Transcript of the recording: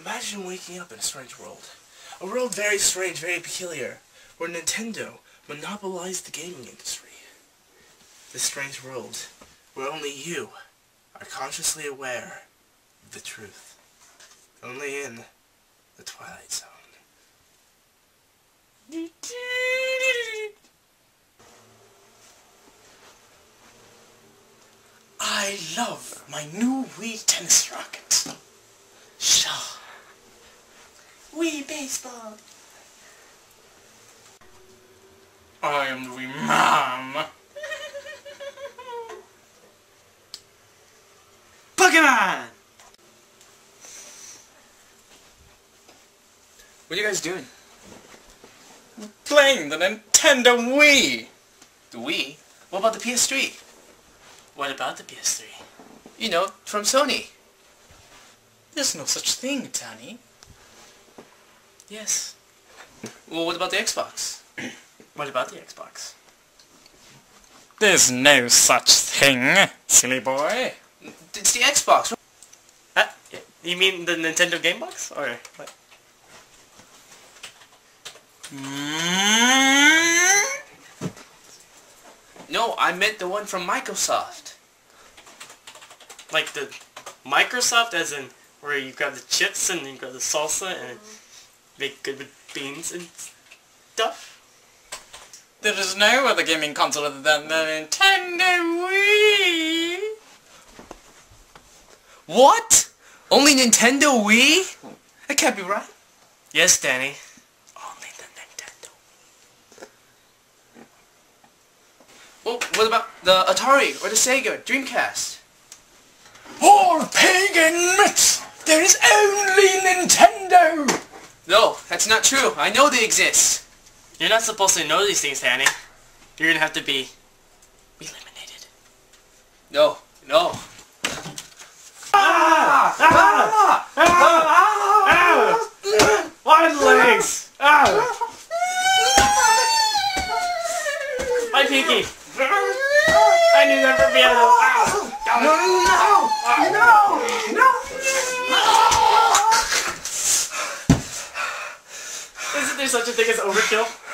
Imagine waking up in a strange world. A world very strange, very peculiar, where Nintendo monopolized the gaming industry. This strange world, where only you are consciously aware of the truth. Only in the Twilight Zone. I love my new Wii tennis racket. Shaw. Wii baseball. I am the Wii mom. Pokemon! What are you guys doing? Playing the Nintendo Wii. The Wii? What about the PS3? What about the PS3? You know, from Sony. There's no such thing, Danny. Yes. Well, what about the Xbox? What about the Xbox? There's no such thing, silly boy. It's the Xbox. Uh, you mean the Nintendo Game Box? Or what? No, I meant the one from Microsoft. Like the Microsoft as in where you got the chips and you got the salsa and make good with beans and stuff? There is no other gaming console other than the Nintendo Wii. What? Only Nintendo Wii? That can't be right. Yes, Danny. Only the Nintendo. Well, oh, what about the Atari or the Sega Dreamcast? All pagan myths! There is only that's not true. I know they exist. You're not supposed to know these things, Danny. You're gonna have to be eliminated. No, no. Wide legs! Ah! My pinky! I knew that from Vienna! Ah! Isn't there such a thing as overkill?